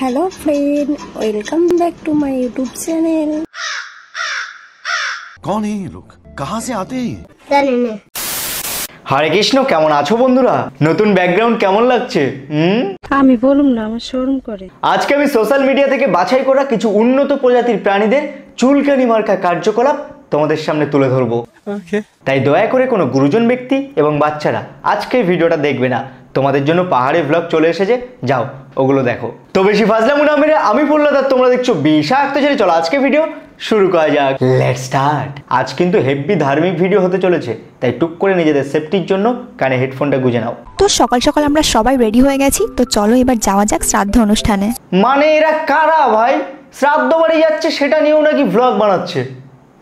Hello friend welcome back to my YouTube channel কোন এই লোক কাহা সে আতে জানি না হরে কৃষ্ণ কেমন আছো বন্ধুরা? নতুন ব্যাকগ্রাউন্ড কেমন লাগছে? হুম? আমি বলুম না আমার শরম করে। আজকে আমি সোশ্যাল মিডিয়া থেকে বাছাই করা কিছু উন্নত প্রজাতির প্রাণীদের চুলকানি মার্কা কার্যকলাপ তোমাদের সামনে তুলে ধরবো। তাই দয়া করে কোনো গুরুজন ব্যক্তি এবং বাচ্চারা আজকে ভিডিওটা দেখবে না। তোমাদের জন্য পাহাড়ে ব্লগ চলে এসেছে। যাও ওগুলো দেখো। তো বেশি ফাজলাম না মেরে আমি বললাম আর তোমরা দেখছ বিষাক্ত ছেড়ে চলো আজকে ভিডিও শুরু করা যাক। লেট স্টার্ট আজ কিন্তু হেভি ধার্মিক ভিডিও হতে চলেছে। তাই টুক করে নিজেদের সেফটির জন্য কানে হেডফোনটা গুজে নাও। তো সকাল সকাল আমরা সবাই রেডি হয়ে গেছি। তো চলো এবার যাওয়া যাক শ্রাদ্ধ অনুষ্ঠানে। মানে এরা কারা ভাই? শ্রাদ্ধ বাড়ি যাচ্ছে সেটা নিয়েও নাকি ভ্লগ বানাচ্ছে?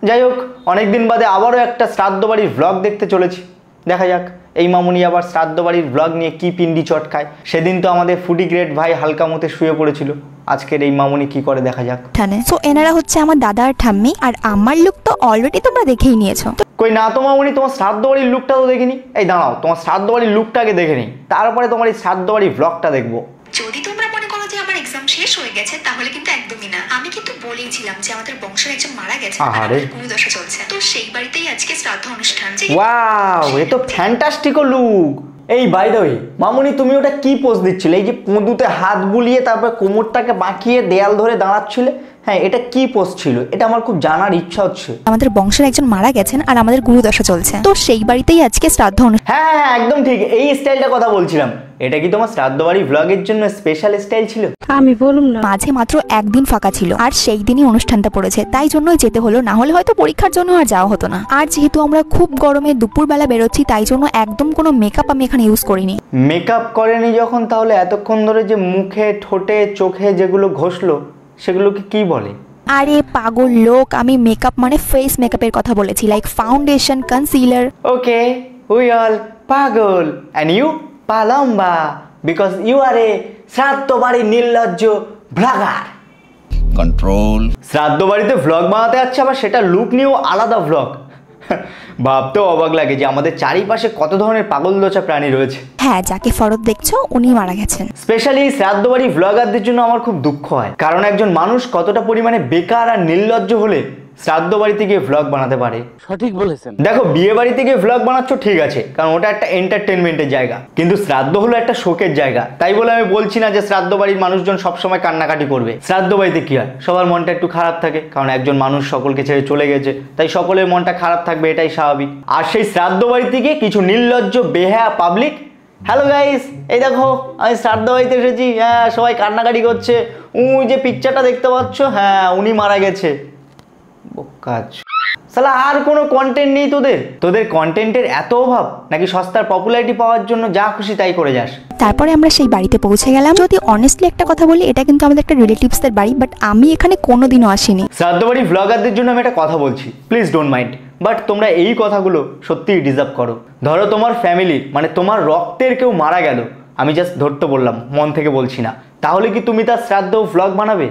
যাই হোক অনেকদিন বাদে আবারও একটা শ্রাদ্ধ বাড়ির ভ্লগ দেখতে চলেছি। দেখা যাক। এই মামুনি আবার শ্রাদ্ধ বাড়ির ব্লগ নিয়ে কি পিন্ডি চটকায়? সেদিন তো আমাদের ফুডি গ্রেড ভাই হালকা মতে শুয়ে পড়েছিল। আজকের এই মামুনি কি করে দেখা যাক? সো এনারা হচ্ছে আমার দাদা আর ঠাম্মি আর আমার লুক তো অলরেডি তোমরা দেখেই নিয়েছো। কই না তো মামুনি তোমার শ্রাদ্ধ বাড়ির লুকটা তো দেখিনি? এই দাঁড়াও তোমার শ্রাদ্ধ বাড়ির লুকটা আগে দেখে নিই। তারপরে তোমার এই শ্রাদ্ধ বাড়ির ব্লগটা দেখব। যদি তোমরা মনে করো যে আমার এক্সাম শেষ হয়ে গেছে তাহলে কিন্তু একদমই না। আমি কিন্তু বলেইছিলাম যে আমাদের বংশের একজন মারা গেছে আর আহারে। দশা গুরুদশা চলছে। তো সেই বাড়িতেই আজকে শ্রাদ্ধ অনুষ্ঠান ওয়াও এ তো ফ্যান্টাস্টিকো লুক এই বাই দা দ্য মামুনি তুমি ওটা কি পোজ দিচ্ছিলে? এই যে পুঁদুতে হাত বুলিয়ে তারপর কোমরটাকে বাঁকিয়ে দেয়াল ধরে দাঁড়াচ্ছিলে? হ্যাঁ এটা কি পোস্ট ছিল? এটা আমার খুব জানার ইচ্ছা হচ্ছে। আমাদের বংশের একজন মারা গেছেন আর আমাদের গুরুদশা চলছে। তো সেই বাড়িতেই আজকে শ্রাদ্ধ অনুষ্ঠান। হ্যাঁ হ্যাঁ একদম ঠিক। এই স্টাইলটা কথা বলছিলাম। এটা কি তোমার শ্রাদ্ধ বাড়ি ভ্লগের জন্য স্পেশাল স্টাইল ছিল? আমি বলুম না। মাঝে মাত্র একদিন ফাঁকা ছিল আর সেই দিনই অনুষ্ঠানটা পড়েছে। তাই জন্যই যেতে হলো না হলে হয়তো পরীক্ষার জন্য আর যাওয়া হতো না। আর যেহেতু আমরা খুব গরমে দুপুরবেলা বেরোচ্ছি তাই জন্য একদম কোনো মেকআপ আমি এখানে ইউজ করিনি। মেকআপ করেনি যখন তাহলে এতক্ষণ ধরে যে মুখে ঠোঁটে চোখে যেগুলো ঘষলো সেগুলোকে কি বলে? আরে পাগল লোক আমি মেকআপ মানে ফেস মেকআপের কথা বলেছি like foundation concealer okay we all পাগল অ্যান্ড ইউ পালম্বা বিকজ ইউ আর এ শ্রাদ্ধ বাড়ির নির্লজ্জ ভ্লাগার কন্ট্রোল শ্রাদ্ধ বাড়িতে ভ্লগ বানাতে যাচ্ছে আবার সেটা লুক নিয়েও আলাদা ভ্লগ ভাবতেও অবাক লাগে যে আমাদের চারিপাশে কত ধরনের পাগল দোচা প্রাণী রয়েছে। হ্যাঁ যাকে ফরত দেখছ উনি মারা গেছেন। স্পেশালি শ্রাদ্ধ বাড়ি ভ্লগারদের জন্য আমার খুব দুঃখ হয়। কারণ একজন মানুষ কতটা পরিমাণে বেকার আর নির্লজ্জ হলে শ্রাদ্ধ বাড়িতে গিয়ে ভ্লগ বানাতে পারে। সঠিক বলেছেন। দেখো বিয়ে বাড়িতে গিয়ে ভ্লগ বানাচ্ছ ঠিক আছে কারণ ওটা একটা এন্টারটেনমেন্টের জায়গা। কিন্তু শ্রাদ্ধ হলো একটা শোকের জায়গা। তাই বলে আমি বলছি না যে শ্রাদ্ধ বাড়ির মানুষজন সবসময় কান্নাকাটি করবে। শ্রাদ্ধ বাড়িতে কি হয়? সবার মনটা একটু খারাপ থাকে কারণ একজন মানুষ সকলকে ছেড়ে চলে গেছে। তাই সকলের মনটা খারাপ থাকবে এটাই স্বাভাবিক। আর সেই শ্রাদ্ধ বাড়িতে গিয়ে কিছু নির্লজ্জ বেহায়া পাবলিক হ্যালো গাইস এই দেখো আমি শ্রাদ্ধ বাড়িতে এসেছি হ্যাঁ সবাই কান্নাকাটি করছে। উই যে পিকচারটা দেখতে পাচ্ছ হ্যাঁ উনি মারা গেছে। কাজ। সালা আর কোনো কন্টেন্ট নেই তোদের? তোদের কন্টেন্টের এত অভাব? নাকি সস্তার পপুলারিটি পাওয়ার জন্য যা খুশি তাই করে যাস? তারপরে আমরা সেই বাড়িতে পৌঁছে গেলাম। যদি অনেস্টলি একটা কথা বলি এটা কিন্তু আমাদের একটা রিলেটিভসদের বাড়ি বাট আমি এখানে কোনোদিনও আসিনি। শ্রাদ্ধ বাড়ি ভ্লগারদের জন্য আমি একটা কথা বলছি। প্লিজ ডোন্ট মাইন্ড বাট তোমরা এই কথাগুলো সত্যিই ডিজার্ভ করো। ধরো তোমার ফ্যামিলি মানে তোমার রক্তের কেউ মারা গেল। আমি জাস্ট ধরতে বললাম মন থেকে বলছি না। তাহলে কি তুমি তার শ্রাদ্ধ ভ্লগ বানাবে?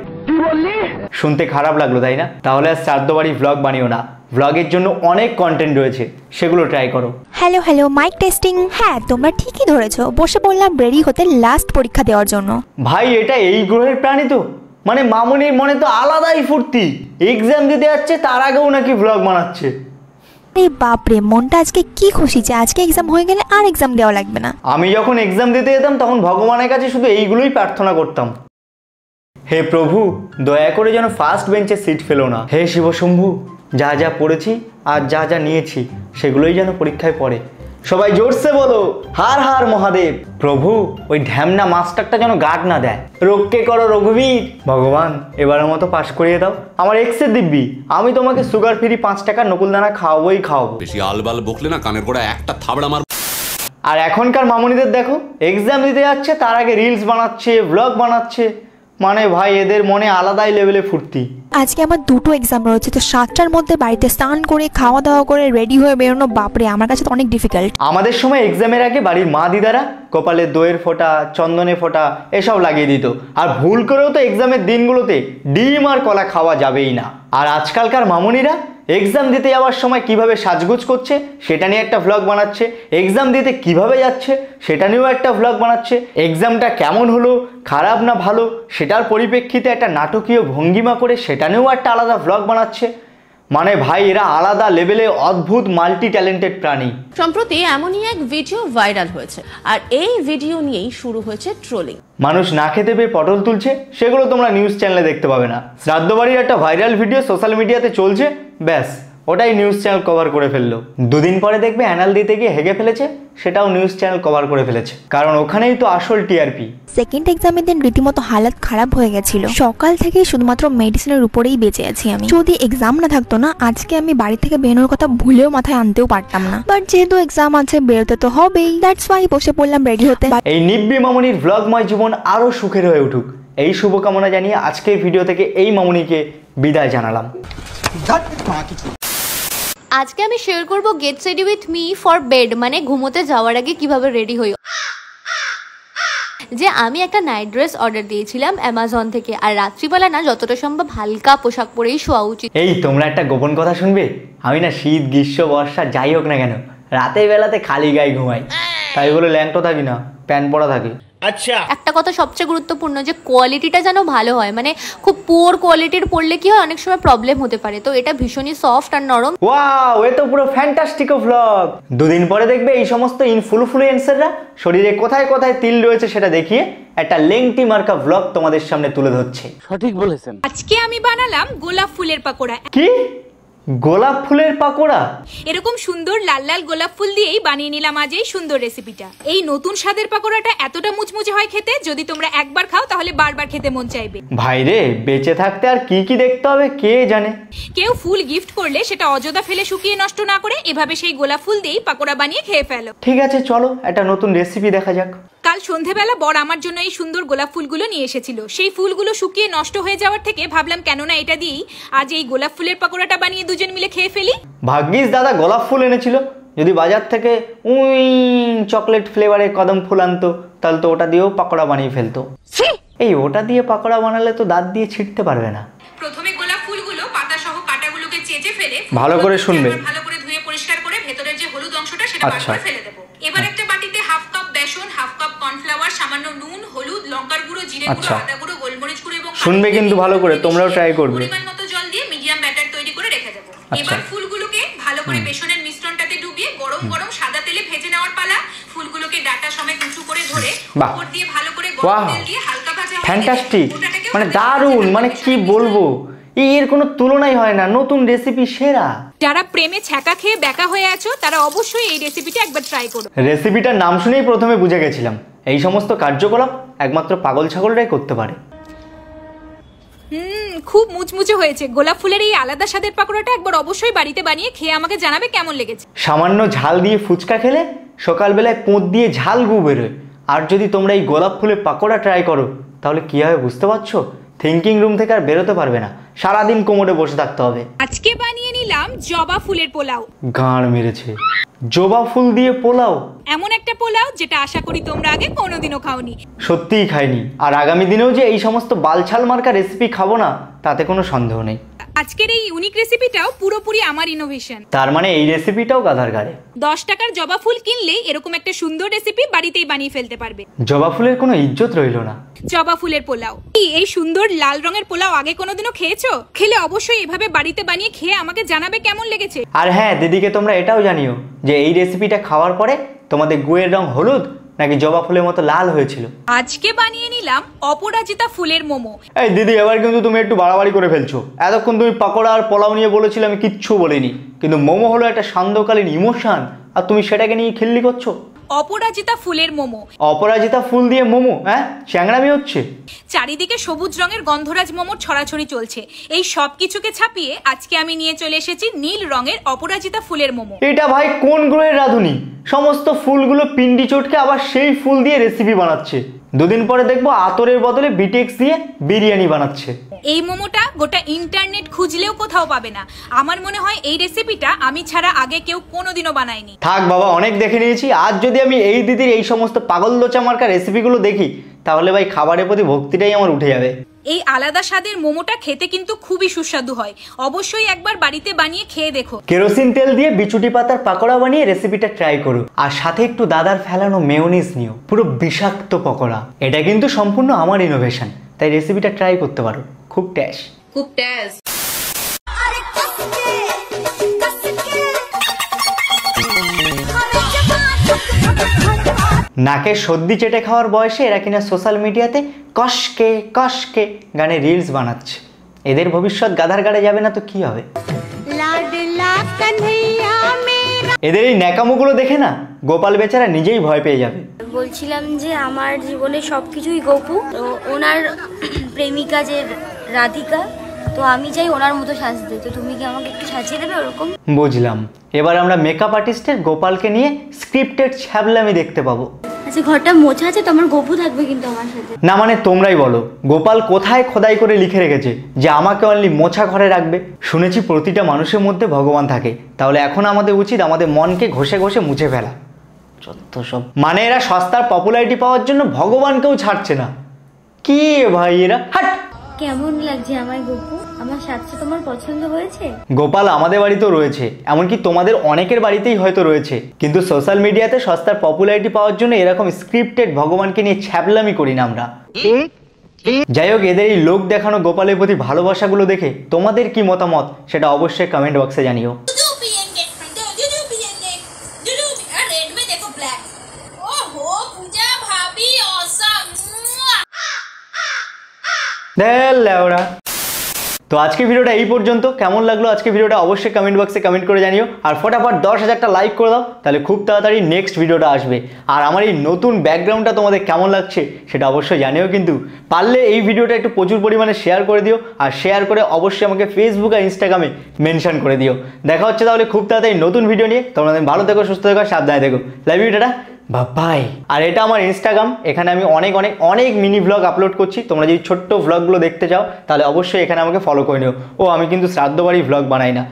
শুনতে খারাপ লাগল তাই না? তাহলে আর শ্রাদ্ধ বাড়ি ভ্লগ বানিও না। ভ্লগের জন্য অনেক কন্টেন্ট রয়েছে সেগুলো ট্রাই করো। হ্যালো হ্যালো মাইক টেস্টিং হ্যাঁ তোমরা ঠিকই ধরেছো। বসে বললাম রেডি হতে লাস্ট পরীক্ষা দেওয়ার জন্য। ভাই এটা এই গ্রহের প্রাণী তো। মানে মামুনির মনে তো আলাদাই ফুর্তি। এক্সাম দিতে যাচ্ছে তার আগেও নাকি ভ্লগ বানাচ্ছে। আরে বাপরে, মনটা আজকে কি খুশি যে আজকে এক্সাম হয়ে গেলে আর এক্সাম দেওয়া লাগবে না। আমি যখন এক্সাম দিতে যেতাম, তখন ভগবানের কাছে শুধু এইগুলোই প্রার্থনা করতাম। হে প্রভু, দয়া করে যেন ফার্স্ট বেঞ্চে সিট ফেলো না। হে শিবশম্ভু, যা যা পড়েছি আর যা যা নিয়েছি, সেগুলোই যেন পরীক্ষায় পড়ে। সবাই জোরসে বলো হার হার মহাদেব। প্রভু ওই ঢ্যামনা মাস্টারটা যেন গার্ড না দেয়। রক্ষে করো রঘুবীর। ভগবান এবারের মতো পাশ করিয়ে দাও। আমার এক্সের দিব্যি আমি তোমাকে সুগার ফ্রি পাঁচ টাকা নকুলদানা খাওয়াবোই খাওয়াবো। বেশি আলবাল বকলে না কানের গোড়া একটা থাবড়া মার আর এখনকার মামুনিদের দেখো এক্সাম দিতে যাচ্ছে তার আগে রিলস বানাচ্ছে ব্লগ বানাচ্ছে। মানে ভাই এদের মনে আলাদাই লেভেলে ফুর্তি। আজকে আমার দুটো এক্সাম রয়েছে, তো সাতটার মধ্যে বাড়িতে স্নান করে খাওয়া দাওয়া করে রেডি হয়ে বেরোনো, বাপরে, আমার কাছে তো অনেক ডিফিকাল্ট আমাদের সময় এক্সামের আগে বাড়ির মা দিদারা কপালে দইয়ের ফোঁটা, চন্দনে ফোঁটা, এসব লাগিয়ে দিত। আর ভুল করেও তো এক্সামের দিনগুলোতে ডিম আর কলা খাওয়া যাবেই না। আর আজকালকার মামুনিরা এক্সাম দিতে যাওয়ার সময় কীভাবে সাজগোজ করছে সেটা নিয়ে একটা ভ্লগ বানাচ্ছে। এক্সাম দিতে কীভাবে যাচ্ছে সেটা নিয়েও একটা ভ্লগ বানাচ্ছে। এক্সামটা কেমন হলো খারাপ না ভালো সেটার পরিপ্রেক্ষিতে একটা নাটকীয় ভঙ্গিমা করে সেটা নিয়েও একটা আলাদা ভ্লগ বানাচ্ছে। মানে ভাই এরা আলাদা লেভেলে অদ্ভুত মাল্টি ট্যালেন্টেড প্রাণী। সম্প্রতি এমনই এক ভিডিও ভাইরাল হয়েছে আর এই ভিডিও নিয়েই শুরু হয়েছে ট্রোলিং মানুষ না খেতে পেয়ে পটল তুলছে সেগুলো তোমরা নিউজ চ্যানেলে দেখতে পাবে না। শ্রাদ্ধ বাড়ির একটা ভাইরাল ভিডিও সোশ্যাল মিডিয়াতে চলছে ব্যাস ওটাই নিউজ চ্যানেল কভার করে ফেলল। দুদিন পরে দেখবে অ্যানাল দিতে গিয়ে হেগে ফেলেছে সেটাও নিউজ চ্যানেল কভার করে ফেলেছে। কারণ ওখানেই তো আসল টিআরপি সেকেন্ড এক্সামের দিন রীতিমতো হালাত খারাপ হয়ে গেছিল। সকাল থেকে শুধুমাত্র মেডিসিনের উপরেই বেঁচে আছি আমি। যদি এক্সাম না থাকতো না আজকে আমি বাড়ি থেকে বেরোনোর কথা ভুলেও মাথায় আনতেও পারতাম না। বাট যেহেতু এক্সাম আছে বেরোতে তো হবেই। দ্যাটস ওয়াই বসে পড়লাম রেডি হতে। এই নিব্বি মামনির ভ্লগময় জীবন আরও সুখের হয়ে উঠুক। এই শুভকামনা জানিয়ে আজকের ভিডিও থেকে এই মামনিকে বিদায় জানালাম। আজকে আমি শেয়ার করব get ready with me for bed মানে ঘুমোতে যাওয়ার আগে কীভাবে রেডি হই। যে আমি একটা নাইট ড্রেস অর্ডার দিয়েছিলাম অ্যামাজন থেকে, আর রাত্রিবেলা না যতটা সম্ভব হালকা পোশাক পরেই শোয়া উচিত। এই, তোমরা একটা গোপন কথা শুনবে? আমি না শীত, গ্রীষ্ম, বর্ষা, যাই হোক না কেন, রাতের বেলাতে খালি গায়ে ঘুমাই। তাই বলে ল্যাংটো থাকি না, প্যান্ট পরা থাকি। একটা কথা সবচেয়ে গুরুত্বপূর্ণ যে কোয়ালিটিটা যেন ভালো হয় মানে খুব পুয়ার কোয়ালিটির পড়লে কি হয় অনেক সময় প্রবলেম হতে পারে। তো এটা ভীষণই সফট আর নরম। ওয়াও এ তো পুরো ফ্যান্টাস্টিক ভ্লগ দুদিন পরে দেখবে এই সমস্ত ইনফ্লুফ্লুয়েন্সাররা শরীরে কোথায় কোথায় তিল রয়েছে সেটা দেখিয়ে একটা লেংটি মার্কা ভ্লগ তোমাদের সামনে তুলে ধরছে। আজকে আমি বানালাম গোলাপ ফুলের পাকোড়া। কি? গোলাপ ফুলের পাকোড়া? এরকম সুন্দর লাল লাল গোলাপ ফুল দিয়েই বানিয়ে নিলাম আজ এই সুন্দর রেসিপিটা। এই নতুন স্বাদের পাকোড়াটা এতটা মুচমুচে হয় খেতে যদি তোমরা একবার খাও তাহলে বারবার খেতে মন চাইবে। ভাই রে বেঁচে থাকতে আর কি কি দেখতে হবে কে জানে? কেউ ফুল গিফট করলে সেটা অযথা ফেলে শুকিয়ে নষ্ট না করে এভাবে সেই গোলাপ ফুল দিয়েই পাকোড়া বানিয়ে খেয়ে ফেলো। ঠিক আছে চলো একটা নতুন রেসিপি দেখা যাক। কাল সন্ধেবেলা বর আমার জন্য এই সুন্দর গোলাপ ফুলগুলো নিয়ে এসেছিল। সেই ফুলগুলো শুকিয়ে নষ্ট হয়ে যাওয়ার থেকে ভাবলাম কেননা এটা দিয়েই আজ এই গোলাপ ফুলের পাকোড়াটা বানিয়ে দুজন মিলে খেয়ে ফেলি। ভাগ্যিস দাদা গোলাপ ফুল এনেছিল। যদি বাজার থেকে উই চকলেট ফ্লেভারের কদম ফুল আনতো তাহলে তো ওটা দিয়েও পাকোড়া বানিয়ে ফেলতো। এই ওটা দিয়ে পাকোড়া বানালে তো দাঁত দিয়ে ছিটতে পারবে না। প্রথমে গোলাপ ফুলগুলো পাতা সহ কাটাগুলোকে চেঁচে ফেলে ভালো করে শুনবে। ভালো করে ধুয়ে পরিষ্কার করে ভেতরের যে হলুদ অংশটা সেটা বার আচ্ছা। করে ফেলে আচ্ছা। গোলমরিচ গুঁড়ো এবং শুনবে কিন্তু ভালো করে, তোমরাও try করবে। পরিমাণ মতো জল দিয়ে মিডিয়াম ব্যাটার তৈরি করে রেখে দেবো। আচ্ছা। এবার ফুলগুলোকে ভালো করে বেসনের মিশ্রণটাতে ডুবিয়ে গরম গরম সাদা তেলে ভেজে নেওয়ার পালা ফুলগুলোকে ডাটা সমেত উঁচু করে ধরে উপর দিয়ে ভালো করে গরম তেল দিয়ে হালকা ভাজা ফ্যান্টাস্টিক মানে দারুণ। মানে কি বলব? এর কোনো তুলনাই হয় না। নতুন রেসিপি সেরা। যারা প্রেমে ছ্যাঁকা খেয়ে বেকা হয়ে আছো তারা অবশ্যই এই রেসিপিটা একবার ট্রাই করো। রেসিপিটার নাম শুনেই প্রথমে বুঝে গেছিলাম। এই সমস্ত কার্যকলাপ একমাত্র পাগল ছাগলরাই করতে পারে। হুম খুব মুচমুচে হয়েছে। গোলাপ ফুলের এই আলাদা স্বাদের পাকোড়াটা একবার অবশ্যই বাড়িতে বানিয়ে খেয়ে আমাকে জানাবে কেমন লেগেছে। সামান্য ঝাল দিয়ে ফুচকা খেলে সকালবেলায় পোঁত দিয়ে ঝাল গু বেরোয়। আর যদি তোমরা এই গোলাপ ফুলের পাকোড়া ট্রাই করো তাহলে কী হবে বুঝতে পারছ? থিঙ্কিং রুম থেকে আর বেরোতে পারবে না। সারাদিন কোমরে বসে থাকতে হবে। আজকে বানিয়ে নিলাম জবা ফুলের পোলাও। গাঁড় মেরেছে। জবা ফুল দিয়ে পোলাও? এমন একটা পোলাও যেটা আশা করি তোমরা আগে কোনোদিনও খাওনি। সত্যিই খাইনি। আর আগামী দিনেও যে এই সমস্ত বালছাল মার্কা রেসিপি খাব না তাতে কোনো সন্দেহ নেই। আজকের এই ইউনিক রেসিপিটাও পুরোপুরি আমার ইনোভেশন তার মানে এই রেসিপিটাও গাধার গাড়ে দশ টাকার জবা ফুল কিনলেই এরকম একটা সুন্দর রেসিপি বাড়িতেই বানিয়ে ফেলতে পারবে। জবা ফুলের কোনো ইজ্জত রইল না। জবা ফুলের পোলাও। কি, এই সুন্দর লাল রঙের পোলাও আগে কোনোদিনও খেয়েছো? খেলে অবশ্যই এভাবে বাড়িতে বানিয়ে খেয়ে আমাকে জানাবে কেমন লেগেছে। আর হ্যাঁ দিদিকে তোমরা এটাও জানিও যে এই রেসিপিটা খাওয়ার পরে তোমাদের গুয়ের রং হলুদ নাকি জবা ফুলের মতো লাল হয়েছিল? আজকে বানিয়ে নিলাম অপরাজিতা ফুলের মোমো। এই দিদি এবার কিন্তু তুমি একটু বাড়াবাড়ি করে ফেলছো। এতক্ষণ তুমি পাকোড়া আর পোলাও নিয়ে বলেছিলে আমি কিচ্ছু বলিনি। কিন্তু মোমো হলো একটা সান্ধ্যকালীন ইমোশন আর তুমি সেটাকে নিয়ে খিল্লি করছ? অপরাজিতা ফুলের মোমো। অপরাজিতা ফুল দিয়ে মোমো হ্যাঁ? চ্যাংড়ামি হচ্ছে। চারিদিকে সবুজ রঙের গন্ধরাজ মোমোর ছড়াছড়ি চলছে। এই সব কিছুকে ছাপিয়ে আজকে আমি নিয়ে চলে এসেছি নীল রঙের অপরাজিতা ফুলের মোমো। এটা ভাই কোন গ্রহের রাঁধুনি? সমস্ত ফুলগুলো পিন্ডি চটকে আবার সেই ফুল দিয়ে রেসিপি বানাচ্ছে। দুদিন পরে দেখব আতরের বদলে বিটেক্স দিয়ে বিরিয়ানি বানাচ্ছে। এই মোমোটা গোটা ইন্টারনেট খুঁজলেও কোথাও পাবে না। আমার মনে হয় এই রেসিপিটা আমি ছাড়া আগে কেউ কোনোদিনও বানায়নি। থাক বাবা অনেক দেখে নিয়েছি। আজ যদি আমি এই দিদির এই সমস্ত পাগল দোচা মার্কা রেসিপিগুলো দেখি তাহলে ভাই খাবারের প্রতি ভক্তিটাই আমার উঠে যাবে। এই আলাদা স্বাদের মোমোটা খেতে কিন্তু খুবই সুস্বাদু হয়। অবশ্যই একবার বাড়িতে বানিয়ে খেয়ে দেখো। কেরোসিন তেল দিয়ে বিচুটি পাতার পাকোড়া বানিয়ে রেসিপিটা ট্রাই করো। আর সাথে একটু দাদার ফেলানো মেয়োনিজ নিও। পুরো বিষাক্ত পকোড়া। এটা কিন্তু সম্পূর্ণ আমার ইনোভেশন তাই রেসিপিটা ট্রাই করতে পারো। খুব ট্যাশ খুব ট্যাস নাকে সর্দি চেটে খাওয়ার বয়সে এরা কিনা সোশ্যাল মিডিয়াতে কষকে কষকে গানে রিলস বানাচ্ছে। এদের ভবিষ্যৎ গাধার গাড়ে যাবে না তো কি হবে? এদের এই ন্যাকামোগুলো দেখে না গোপাল বেচারা নিজেই ভয় পেয়ে যাবে। বলছিলাম যে আমার জীবনে সব কিছুই গপু। তো ওনার প্রেমিকা যে রাধিকা তো আমি চাই ওনার মতো সাজতে। তো তুমি কি আমাকে একটু সাজিয়ে দেবে ওরকম? বুঝলাম। এবার আমরা মেকআপ আর্টিস্টের গোপালকে নিয়ে স্ক্রিপ্টেড ছ্যাবলামি দেখতে পাবো। আচ্ছা ঘরটা মোছা আছে তো আমার গপু থাকবে কিন্তু আমার সাথে। না মানে তোমরাই বলো গোপাল কোথায় খোদাই করে লিখে রেখেছে যে আমাকে অনলি মোছা ঘরে রাখবে? শুনেছি প্রতিটা মানুষের মধ্যে ভগবান থাকে। তাহলে এখন আমাদের উচিত আমাদের মনকে ঘষে ঘষে মুছে ফেলা। যত সব। মানে এরা সস্তার পপুলারিটি পাওয়ার জন্য ভগবানকেও ছাড়ছে না। কি ভাই এরা? হাট! কেমন লাগছে আমার গোপু? আমার সাথে তোমার পছন্দ হয়েছে? গোপাল, আমাদের বাড়িতেও রয়েছে। এমনকি তোমাদের অনেকের বাড়িতেই হয়তো রয়েছে। কিন্তু সোশ্যাল মিডিয়াতে সস্তার পপুলারিটি পাওয়ার জন্য এরকম স্ক্রিপ্টেড ভগবানকে নিয়ে ছ্যাবলামি করি না আমরা। যাই হোক, এদের এই লোক দেখানো গোপালের প্রতি ভালোবাসাগুলো দেখে তোমাদের কি মতামত? সেটা অবশ্যই কমেন্ট বক্সে জানিও। তো আজকে ভিডিওটা এই পর্যন্ত। কেমন লাগল আজকে ভিডিওটা অবশ্যই কমেন্ট বক্সে কমেন্ট করে জানিও। আর ফটাফট দশ হাজারটা লাইক করে দাও, তাহলে খুব তাড়াতাড়ি নেক্সট ভিডিওটা আসবে। আর আমার এই নতুন ব্যাকগ্রাউন্ডটা তোমাদের কেমন লাগছে সেটা অবশ্যই জানিও কিন্তু। পারলে এই ভিডিওটা একটু প্রচুর পরিমাণে শেয়ার করে দিও, আর শেয়ার করে অবশ্যই আমাকে ফেসবুক আর ইনস্টাগ্রামে মেনশন করে দিও। দেখা হচ্ছে তাহলে খুব তাড়াতাড়ি নতুন ভিডিও নিয়ে। তোমাদের ভালো থেকো, সুস্থ থেকো সাবধানে থেকো। লাইভ বাবাই। আর এটা আমার ইনস্টাগ্রাম এখানে আমি অনেক অনেক অনেক মিনি ভ্লগ আপলোড করছি। তোমরা যদি ছোট্ট ভ্লগগুলো দেখতে চাও, তাহলে অবশ্যই এখানে আমাকে ফলো করে নিও। ও, আমি কিন্তু শ্রাদ্ধ বাড়ি ভ্লগ বানাই না।